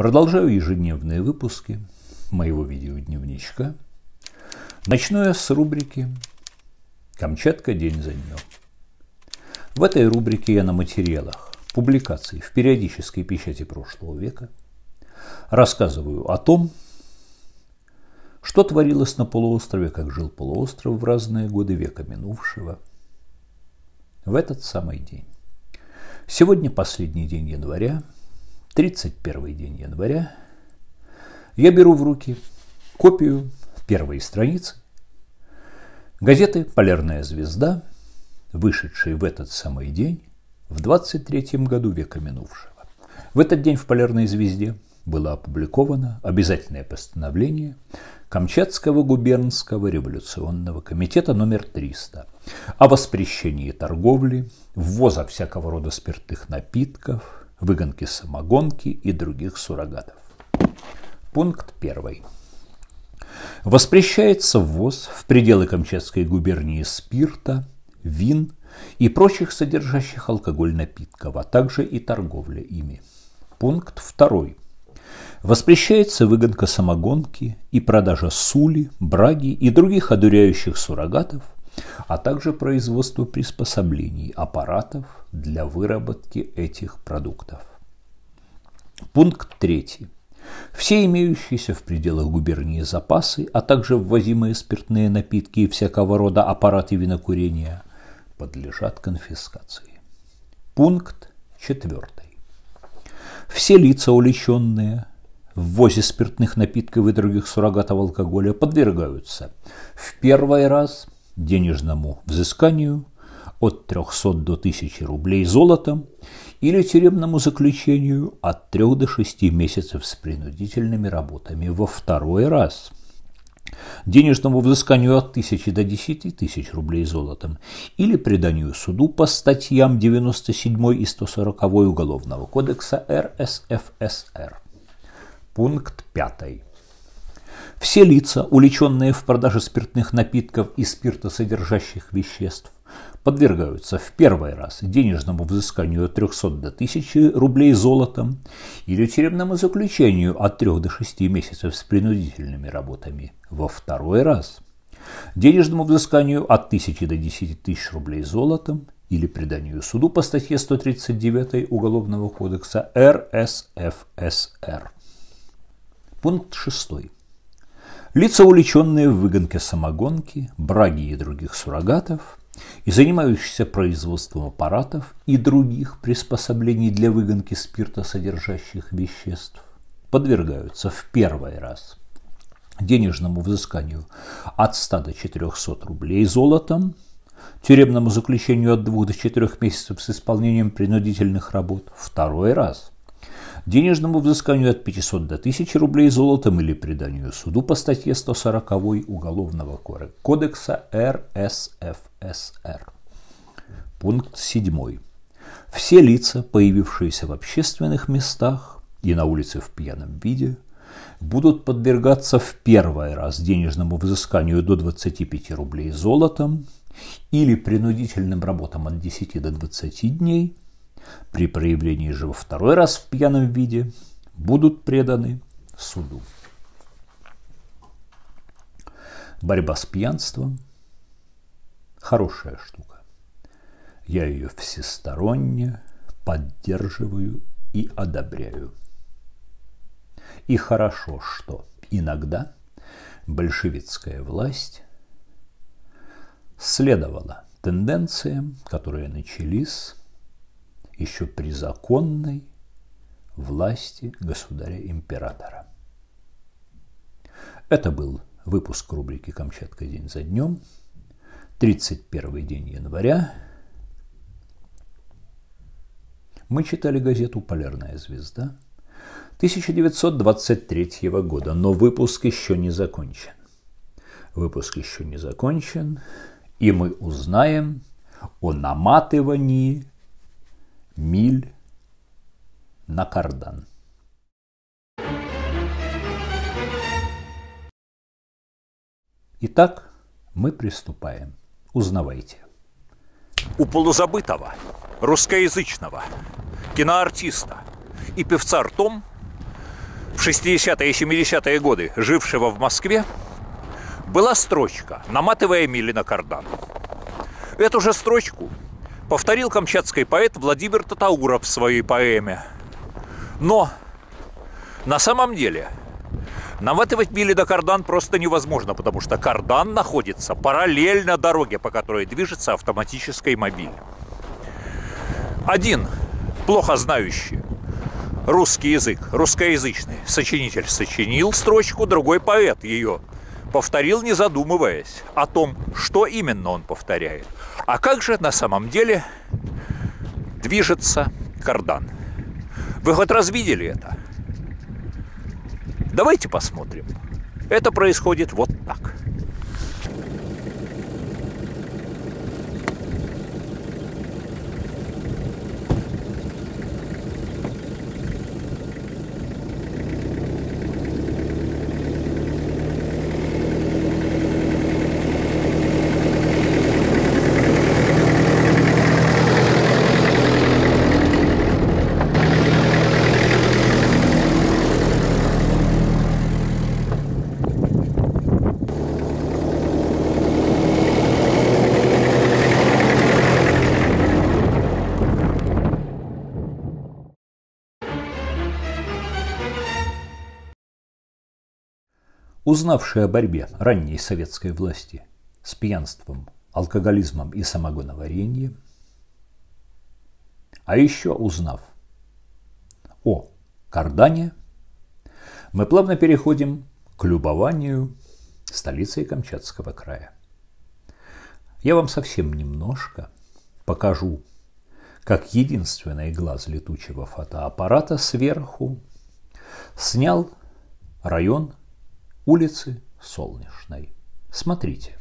Продолжаю ежедневные выпуски моего видеодневничка. Начну я с рубрики «Камчатка день за днем». В этой рубрике я на материалах публикаций в периодической печати прошлого века рассказываю о том, что творилось на полуострове, как жил полуостров в разные годы века минувшего в этот самый день. Сегодня последний день января, 31 день января. Я беру в руки копию первой страницы газеты «Полярная звезда», вышедшей в этот самый день, в 23 году века минувшего. В этот день в «Полярной звезде» было опубликовано обязательное постановление Камчатского губернского революционного комитета номер 300 о воспрещении торговли, ввоза всякого рода спиртных напитков, выгонки самогонки и других суррогатов. Пункт 1. Воспрещается ввоз в пределы Камчатской губернии спирта, вин и прочих содержащих алкоголь напитков, а также и торговля ими. Пункт 2. Воспрещается выгонка самогонки и продажа сули, браги и других одуряющих суррогатов, а также производство приспособлений, аппаратов для выработки этих продуктов. Пункт 3. Все имеющиеся в пределах губернии запасы, а также ввозимые спиртные напитки и всякого рода аппараты винокурения подлежат конфискации. Пункт 4. Все лица, уличенные в ввозе спиртных напитков и других суррогатов алкоголя подвергаются в первый раз денежному взысканию от 300 до 1000 рублей золотом или тюремному заключению от 3 до 6 месяцев с принудительными работами во второй раз денежному взысканию от 1000 до 10 тысяч рублей золотом или преданию суду по статьям 97 и 140 Уголовного кодекса РСФСР. Пункт 5. Все лица, уличенные в продаже спиртных напитков и спиртосодержащих веществ, подвергаются в первый раз денежному взысканию от 300 до 1000 рублей золотом или тюремному заключению от 3 до 6 месяцев с принудительными работами во второй раз, денежному взысканию от 1000 до 10 тысяч рублей золотом или преданию суду по статье 139 Уголовного кодекса РСФСР. Пункт 6. Лица, увлеченные в выгонке самогонки, браги и других суррогатов, и занимающиеся производством аппаратов и других приспособлений для выгонки спирта, содержащих веществ, подвергаются в первый раз денежному взысканию от 100 до 400 рублей золотом, тюремному заключению от 2 до 4 месяцев с исполнением принудительных работ второй раз – денежному взысканию от 500 до 1000 рублей золотом или преданию суду по статье 140 Уголовного кодекса РСФСР. Пункт 7. Все лица, появившиеся в общественных местах и на улице в пьяном виде, будут подвергаться в первый раз денежному взысканию до 25 рублей золотом или принудительным работам от 10 до 20 дней – при проявлении же во второй раз в пьяном виде будут преданы суду. Борьба с пьянством – хорошая штука. Я ее всесторонне поддерживаю и одобряю. И хорошо, что иногда большевистская власть следовала тенденциям, которые начались еще при законной власти государя-императора. Это был выпуск рубрики «Камчатка день за днем», 31 день января. Мы читали газету «Полярная звезда» 1923 года, но выпуск еще не закончен. Выпуск еще не закончен, и мы узнаем о наматывании миль на кардан. Итак, мы приступаем. Узнавайте. У полузабытого, русскоязычного киноартиста и певца ртом в 60-е и 70-е годы, жившего в Москве, была строчка «Наматывая мили на кардан». Эту же строчку повторил камчатский поэт Владимир Татауров в своей поэме. Но на самом деле наматывать мили на кардан просто невозможно, потому что кардан находится параллельно дороге, по которой движется автоматический мобиль. Один, плохо знающий русский язык, русскоязычный сочинитель сочинил строчку, другой поэт ее повторил, не задумываясь о том, что именно он повторяет. А как же на самом деле движется кардан? Вы хоть раз видели это? Давайте посмотрим. Это происходит вот так. Узнавший о борьбе ранней советской власти с пьянством, алкоголизмом и самогоноварением, а еще узнав о Кардане, мы плавно переходим к любованию столицей Камчатского края. Я вам совсем немножко покажу, как единственный глаз летучего фотоаппарата сверху снял район улицы Солнечной. Смотрите.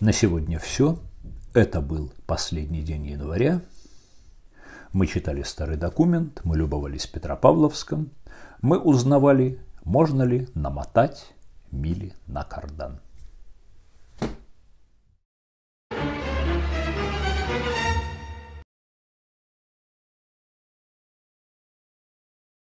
На сегодня все. Это был последний день января. Мы читали старый документ, мы любовались Петропавловском, мы узнавали, можно ли намотать мили на кардан.